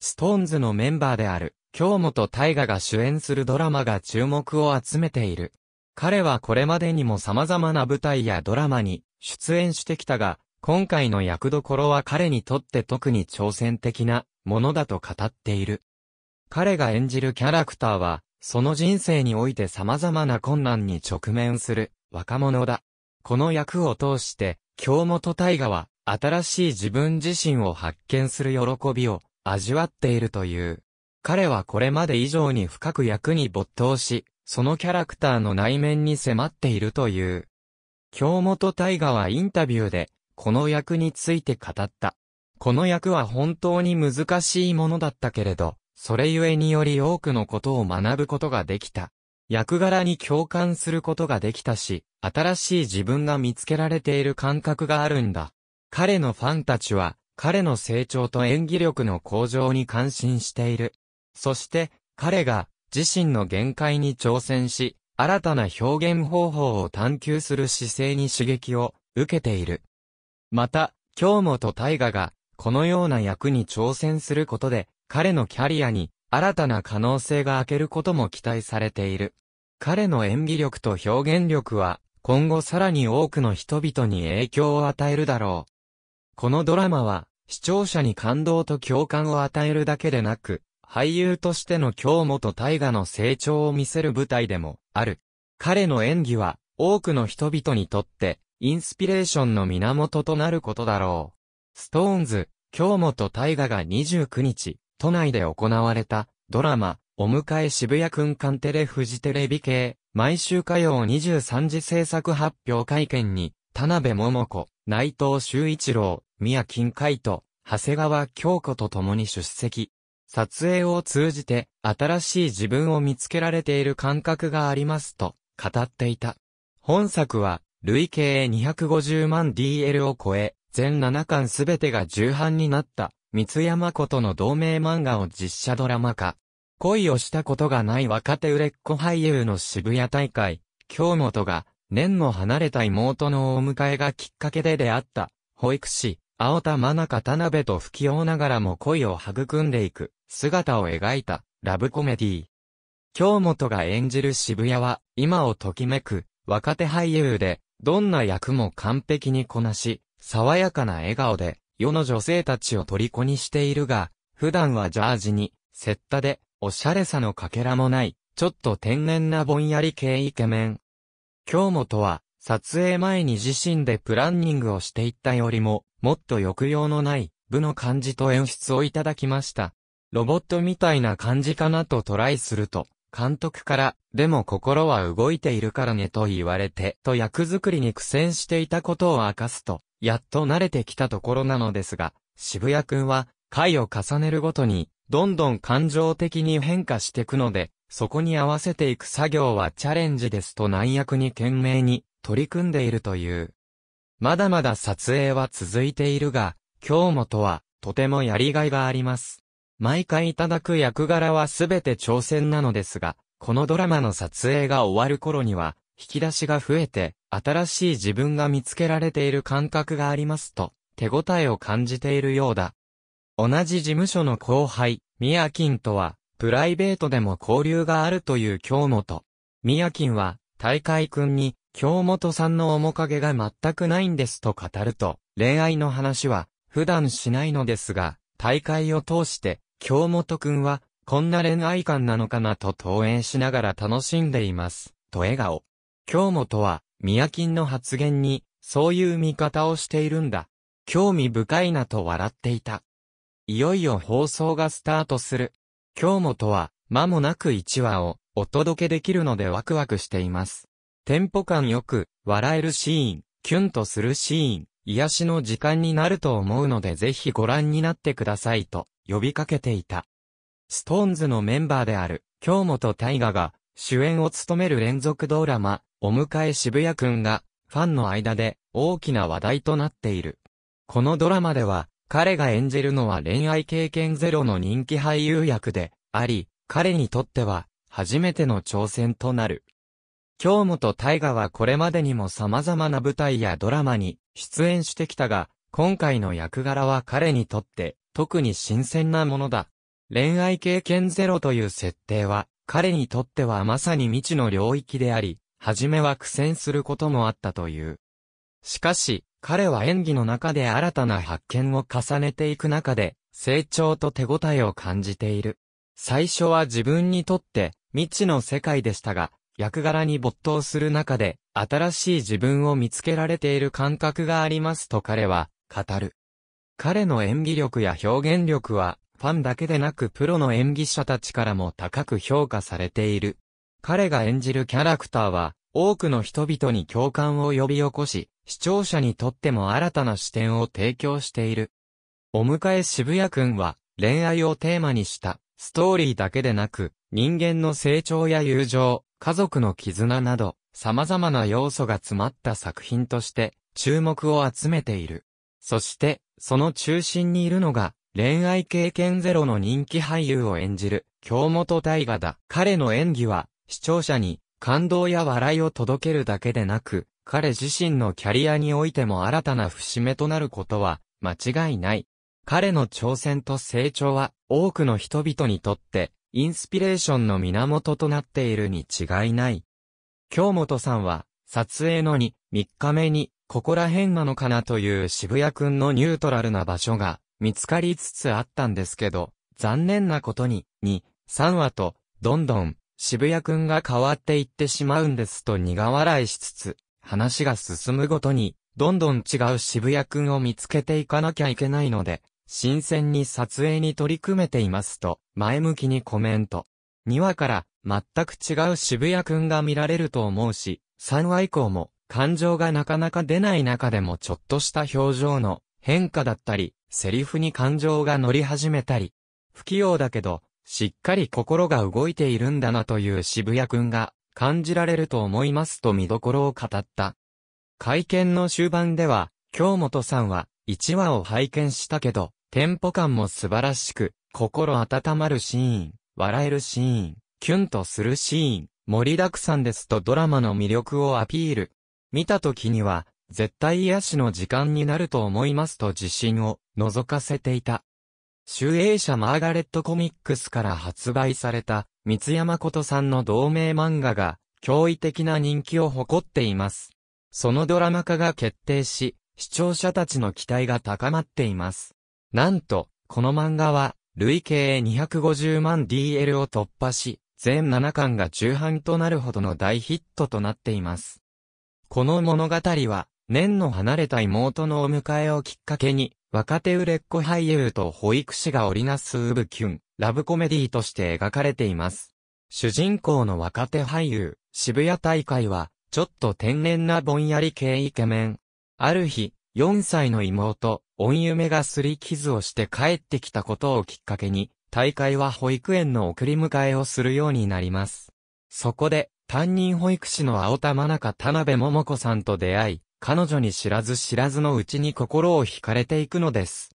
ストーンズのメンバーである、京本大我が主演するドラマが注目を集めている。彼はこれまでにも様々な舞台やドラマに出演してきたが、今回の役どころは彼にとって特に挑戦的なものだと語っている。彼が演じるキャラクターは、その人生において様々な困難に直面する若者だ。この役を通して、京本大我は、新しい自分自身を発見する喜びを味わっているという。彼はこれまで以上に深く役に没頭し、そのキャラクターの内面に迫っているという。京本大我はインタビューで、この役について語った。この役は本当に難しいものだったけれど、それゆえにより多くのことを学ぶことができた。役柄に共感することができたし、新しい自分が見つけられている感覚があるんだ。彼のファンたちは、彼の成長と演技力の向上に感心している。そして、彼が自身の限界に挑戦し、新たな表現方法を探求する姿勢に刺激を受けている。また、京本大我が、このような役に挑戦することで、彼のキャリアに新たな可能性が開けることも期待されている。彼の演技力と表現力は、今後さらに多くの人々に影響を与えるだろう。このドラマは、視聴者に感動と共感を与えるだけでなく、俳優としての京本大我の成長を見せる舞台でもある。彼の演技は多くの人々にとってインスピレーションの源となることだろう。ストーンズ、京本大我が29日、都内で行われたドラマ、お迎え渋谷くんカンテレフジテレビ系、毎週火曜23時制作発表会見に、田辺桃子、内藤修一郎、宮金海斗、長谷川京子と共に出席。撮影を通じて新しい自分を見つけられている感覚がありますと語っていた。本作は累計250万 DL を超え、全7巻すべてが重版になった三山ことの同名漫画を実写ドラマ化。恋をしたことがない若手売れっ子俳優の渋谷大会、京本が年の離れた妹のお迎えがきっかけで出会った保育士、青田真中田辺と不器用ながらも恋を育んでいく姿を描いたラブコメディー。京本が演じる渋谷は今をときめく若手俳優でどんな役も完璧にこなし、爽やかな笑顔で世の女性たちを虜にしているが、普段はジャージに、セッタで、おしゃれさのかけらもない、ちょっと天然なぼんやり系イケメン。京本は、撮影前に自身でプランニングをしていったよりも、もっと抑揚のない、部の感じと演出をいただきました。ロボットみたいな感じかなとトライすると、監督から、でも心は動いているからねと言われて、と役作りに苦戦していたことを明かすと、やっと慣れてきたところなのですが、渋谷くんは、回を重ねるごとに、どんどん感情的に変化していくので、そこに合わせていく作業はチャレンジですと難役に懸命に取り組んでいるという。まだまだ撮影は続いているが、京本はとてもやりがいがあります。毎回いただく役柄はすべて挑戦なのですが、このドラマの撮影が終わる頃には、引き出しが増えて、新しい自分が見つけられている感覚がありますと、手応えを感じているようだ。同じ事務所の後輩、宮金とは、プライベートでも交流があるという京本。宮金は、大海くんに、京本さんの面影が全くないんですと語ると、恋愛の話は、普段しないのですが、大会を通して、京本くんは、こんな恋愛感なのかなと投影しながら楽しんでいます。と笑顔。京本は、宮金の発言に、そういう見方をしているんだ。興味深いなと笑っていた。いよいよ放送がスタートする。京本は、間もなく1話をお届けできるのでワクワクしています。テンポ感よく、笑えるシーン、キュンとするシーン、癒しの時間になると思うのでぜひご覧になってくださいと呼びかけていた。ストーンズのメンバーである、京本大我が、主演を務める連続ドラマ、お迎え渋谷くんが、ファンの間で大きな話題となっている。このドラマでは、彼が演じるのは恋愛経験ゼロの人気俳優役であり、彼にとっては、初めての挑戦となる。京本大我はこれまでにも様々な舞台やドラマに出演してきたが、今回の役柄は彼にとって特に新鮮なものだ。恋愛経験ゼロという設定は、彼にとってはまさに未知の領域であり、初めは苦戦することもあったという。しかし、彼は演技の中で新たな発見を重ねていく中で、成長と手応えを感じている。最初は自分にとって未知の世界でしたが、役柄に没頭する中で、新しい自分を見つけられている感覚がありますと彼は、語る。彼の演技力や表現力は、ファンだけでなくプロの演技者たちからも高く評価されている。彼が演じるキャラクターは、多くの人々に共感を呼び起こし、視聴者にとっても新たな視点を提供している。お迎え渋谷くんは、恋愛をテーマにしたストーリーだけでなく、人間の成長や友情、家族の絆など、様々な要素が詰まった作品として、注目を集めている。そして、その中心にいるのが、恋愛経験ゼロの人気俳優を演じる、京本大我だ。彼の演技は、視聴者に感動や笑いを届けるだけでなく、彼自身のキャリアにおいても新たな節目となることは、間違いない。彼の挑戦と成長は、多くの人々にとって、インスピレーションの源となっているに違いない。京本さんは、撮影の2、3日目に、ここら辺なのかなという渋谷くんのニュートラルな場所が、見つかりつつあったんですけど、残念なことに、2、3話と、どんどん、渋谷くんが変わっていってしまうんですと苦笑いしつつ、話が進むごとに、どんどん違う渋谷くんを見つけていかなきゃいけないので、新鮮に撮影に取り組めていますと、前向きにコメント。2話から全く違う渋谷くんが見られると思うし、3話以降も感情がなかなか出ない中でもちょっとした表情の変化だったり、セリフに感情が乗り始めたり、不器用だけど、しっかり心が動いているんだなという渋谷くんが感じられると思いますと見どころを語った。会見の終盤では、京本さんは1話を拝見したけど、テンポ感も素晴らしく、心温まるシーン、笑えるシーン、キュンとするシーン、盛りだくさんですとドラマの魅力をアピール。見た時には、絶対癒しの時間になると思いますと自信を覗かせていた。集英社マーガレットコミックスから発売された、三山ことさんの同名漫画が、驚異的な人気を誇っています。そのドラマ化が決定し、視聴者たちの期待が高まっています。なんと、この漫画は、累計250万 DL を突破し、全7巻が重版となるほどの大ヒットとなっています。この物語は、年の離れた妹のお迎えをきっかけに、若手売れっ子俳優と保育士が織りなすウブキュン、ラブコメディとして描かれています。主人公の若手俳優、渋谷大会は、ちょっと天然なぼんやり系イケメン。ある日、4歳の妹、御夢がすり傷をして帰ってきたことをきっかけに、大会は保育園の送り迎えをするようになります。そこで、担任保育士の青田真中田辺桃子さんと出会い、彼女に知らず知らずのうちに心を惹かれていくのです。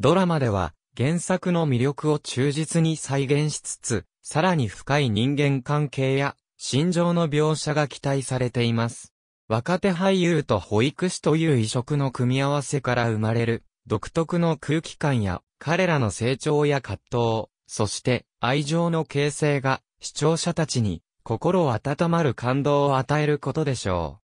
ドラマでは、原作の魅力を忠実に再現しつつ、さらに深い人間関係や、心情の描写が期待されています。若手俳優と保育士という異色の組み合わせから生まれる独特の空気感や彼らの成長や葛藤、そして愛情の形成が視聴者たちに心温まる感動を与えることでしょう。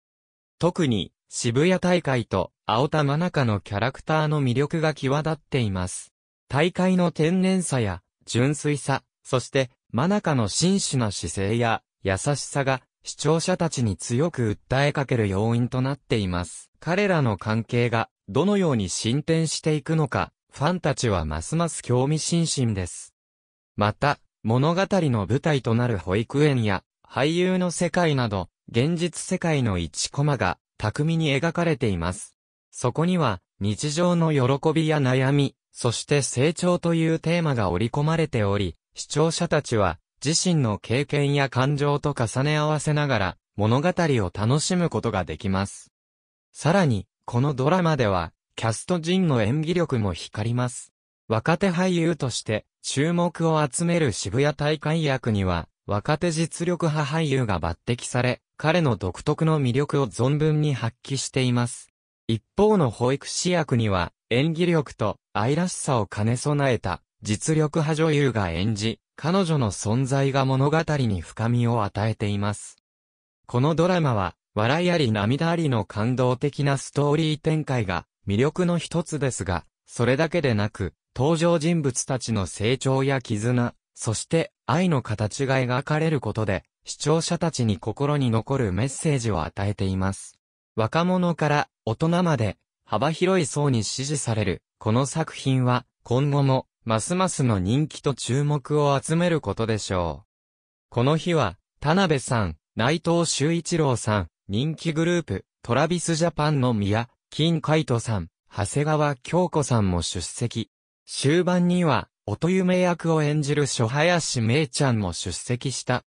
特に渋谷大会と青田真中のキャラクターの魅力が際立っています。大会の天然さや純粋さ、そして真中の真摯な姿勢や優しさが視聴者たちに強く訴えかける要因となっています。彼らの関係がどのように進展していくのか、ファンたちはますます興味津々です。また、物語の舞台となる保育園や俳優の世界など、現実世界の一コマが巧みに描かれています。そこには、日常の喜びや悩み、そして成長というテーマが織り込まれており、視聴者たちは自身の経験や感情と重ね合わせながら物語を楽しむことができます。さらに、このドラマでは、キャスト陣の演技力も光ります。若手俳優として注目を集める渋谷大会役には、若手実力派俳優が抜擢され、彼の独特の魅力を存分に発揮しています。一方の保育士役には、演技力と愛らしさを兼ね備えた、実力派女優が演じ、彼女の存在が物語に深みを与えています。このドラマは、笑いあり涙ありの感動的なストーリー展開が魅力の一つですが、それだけでなく、登場人物たちの成長や絆、そして愛の形が描かれることで、視聴者たちに心に残るメッセージを与えています。若者から大人まで幅広い層に支持されるこの作品は今後もますますの人気と注目を集めることでしょう。この日は田辺さん、内藤修一郎さん、人気グループトラビスジャパンの宮、金海斗さん、長谷川京子さんも出席。終盤には、音夢役を演じる諸林芽衣ちゃんも出席した。